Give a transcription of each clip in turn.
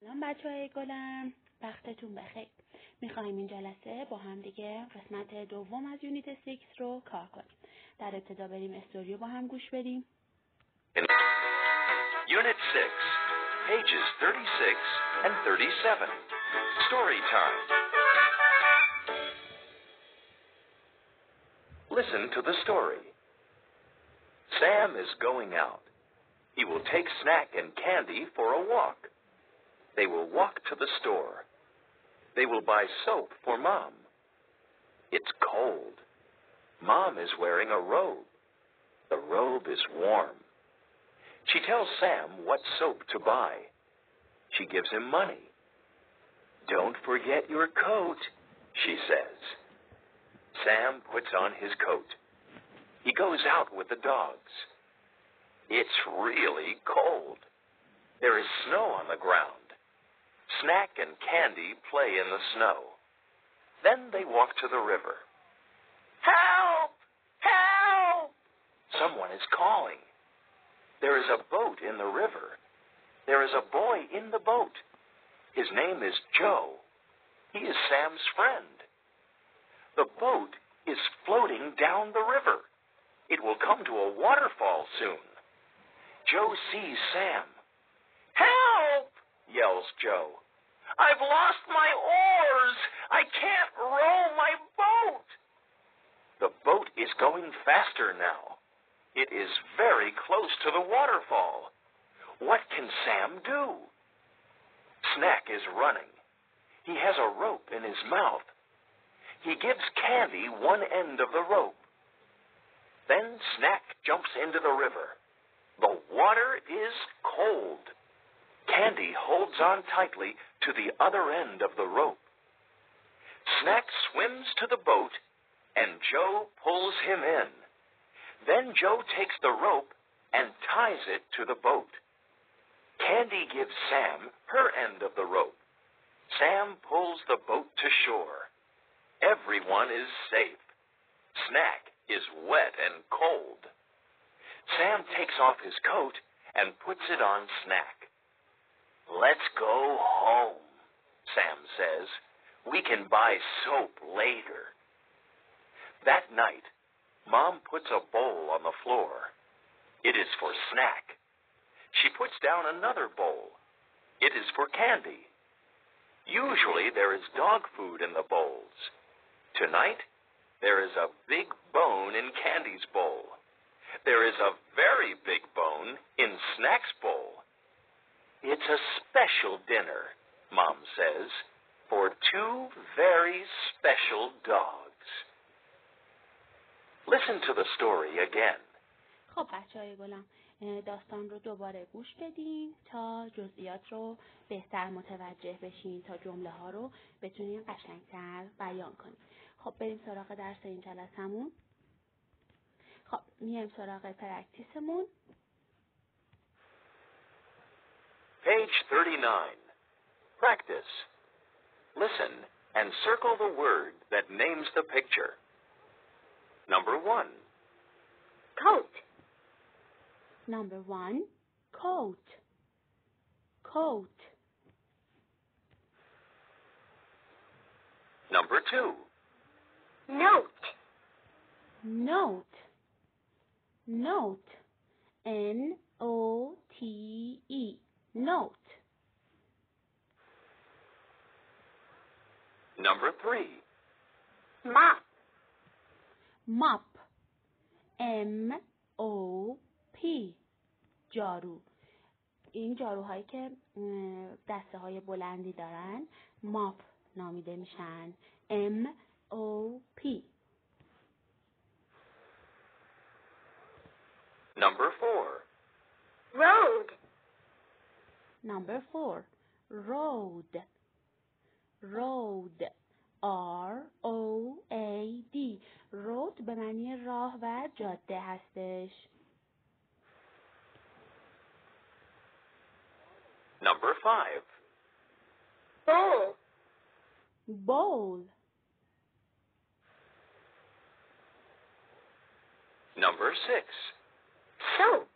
سلام بچه های گلم وقتتون بخیر می‌خوایم این جلسه با هم دیگه قسمت دوم از یونیت 6 رو کار کنیم در ابتدا بریم استوریو با هم گوش بدیم Unit 6, pages 36 and 37. Story time. Listen to the story. Sam is going out. He will take Snack and Candy for a walk. They will walk to the store. They will buy soap for Mom. It's cold. Mom is wearing a robe. The robe is warm. She tells Sam what soap to buy. She gives him money. Don't forget your coat, she says. Sam puts on his coat. He goes out with the dogs. It's really cold. There is snow on the ground. Snack and Candy play in the snow. Then they walk to the river. Help! Help! Someone is calling. There is a boat in the river. There is a boy in the boat. His name is Joe. He is Sam's friend. The boat is floating down the river. It will come to a waterfall soon. Joe sees Sam. Yells Joe. I've lost my oars. I can't row my boat. The boat is going faster now. It is very close to the waterfall. What can Sam do? Snack is running. He has a rope in his mouth. He gives Candy one end of the rope. Then Snack jumps into the river. The water is cold. Candy holds on tightly to the other end of the rope. Snack swims to the boat, and Joe pulls him in. Then Joe takes the rope and ties it to the boat. Candy gives Sam her end of the rope. Sam pulls the boat to shore. Everyone is safe. Snack is wet and cold. Sam takes off his coat and puts it on Snack. Let's go home, Sam says. We can buy soap later. That night, Mom puts a bowl on the floor. It is for Snack. She puts down another bowl. It is for Candy. Usually there is dog food in the bowls. Tonight, there is a big bone in Candy's bowl. There is a very big bone in Snack's bowl. It's a special dinner, Mom says, for two very special dogs. Listen to the story again. خب بچه های گلم داستان رو دوباره گوش بدین تا جزئیات رو بهتر متوجه بشین تا جمله ها رو بتونین قشنگتر بیان کنین خب بریم سراغ درس این جلسمون خب میایم سراغ پرکتیسمون Page 39. Practice. Listen and circle the word that names the picture. Number one. Coat. Number one, coat. Coat. Number two. Note. Note. Note. N O T E. Note. Number three. Mop. Mop. M O P. جارو. این جاروهایی که دسته های بلندی دارن ماپ نامیده میشن M O P. Number four. Road. Number four, road. Road. R O A D. road به معنی راه و جاده هستش. Number five. Bowl. Bowl. Number six. Soap.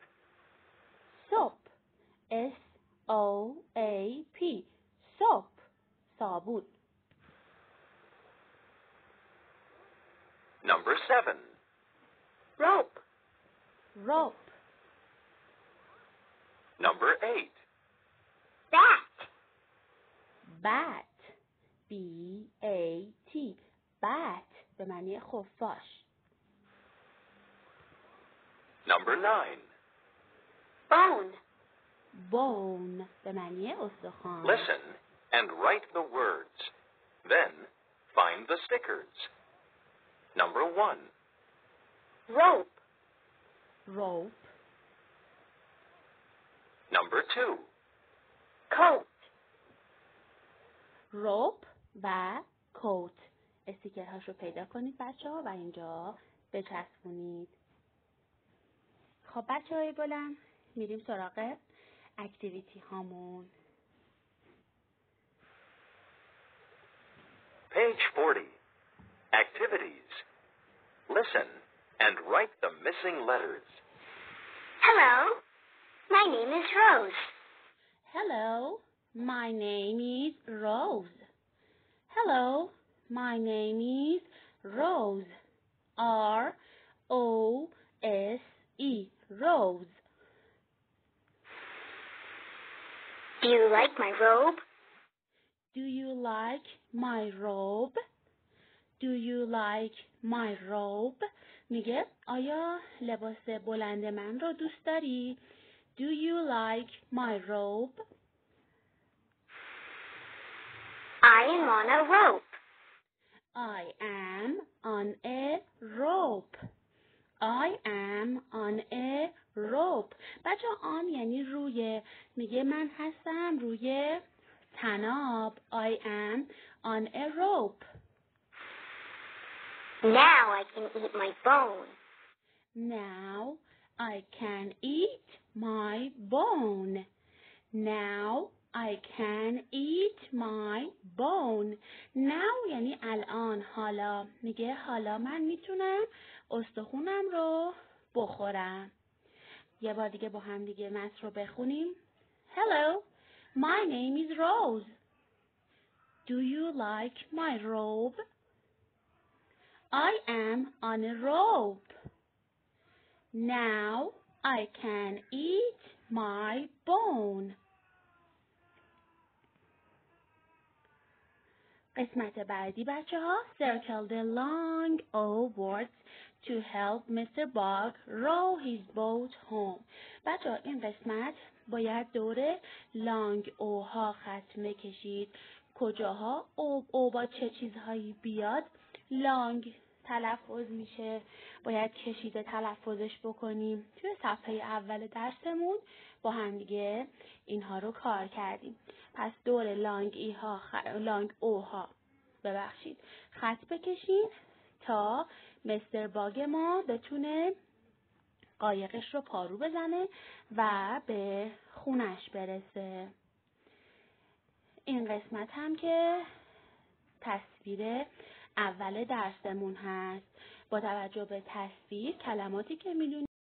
Soap. S O A P soap sabun. Number seven. Rope. Rope. Number eight. Bat. Bat. B A T. Bat. به معنی خفاش. Number nine. Bone. Bone به معنی استخوان Listen and write the words. Then find the stickers. Number 1. Rope. rope Number 2. Coat. rope و کوت استیکرهاش رو پیدا کنید بچه ها و اینجا بچسبونید خب بچه های بلند میریم سراغ اکتیویتی هامون Page 40. Activities. Listen and write the missing letters. Hello. My name is Rose. Hello, my name is Rose. Hello, my name is Rose. R O S E, Rose. Do you like my robe? Do you like my robe? Do you like my robe? میگه آیا لباس بلند من رو دوست داری؟ Do you like my robe? I am on a rope. I am on a rope. I am on a rope. بچه آن یعنی روی میگه من هستم روی تناب. I am on a rope. Now I can eat my bone. Now I can eat my bone. Now I can eat my bone. Now یعنی الان حالا میگه حالا من می‌تونم استخونم رو بخورم. یه بار دیگه با هم دیگه متن رو بخونیم. Hello, my name is Rose. Do you like my robe? I am on a rope. Now I can eat my bone. قسمت بعدی بچه ها Circle the long O words to help Mr. Bug row his boat home. بچه این قسمت باید دور لانگ او ها خط بکشید کجاها او او با چه چیزهایی بیاد لانگ تلفظ میشه باید کشیده تلفظش بکنیم توی صفحه اول درسمون با هم دیگه اینها رو کار کردیم پس دور لانگ ای ها خ... لانگ او ها ببخشید خط بکشین تا مستر باگ ما بتونه قایقش رو پارو بزنه و به خونش برسه. این قسمت هم که تصویر اول درسمون هست. با توجه به تصویر کلماتی که می‌دونید